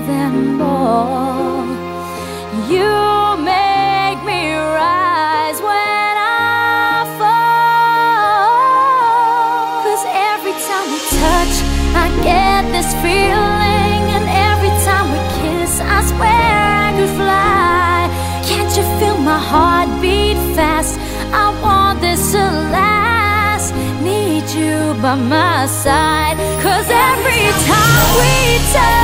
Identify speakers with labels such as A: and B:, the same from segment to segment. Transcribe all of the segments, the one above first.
A: them all. You make me rise when I fall. Cause every time we touch, I get this feeling. And every time we kiss, I swear I could fly. Can't you feel my heart beat fast? I want this to last. Need you by my side. Cause every time we touch,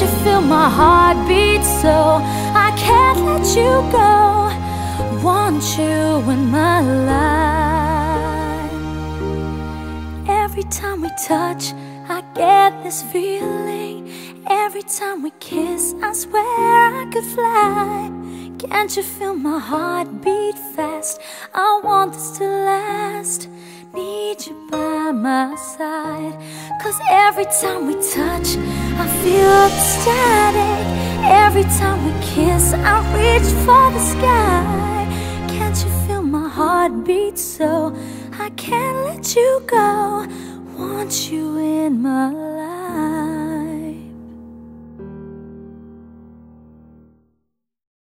A: you feel my heart beat so I can't let you go? Want you in my life. Every time we touch, I get this feeling. Every time we kiss, I swear I could fly. Can't you feel my heart beat fast? I want this to last. Need you by my side. Cause every time we touch, I feel ecstatic. Every time we kiss, I reach for the sky. Can't you feel my heart beat so I can't let you go? Want you in my.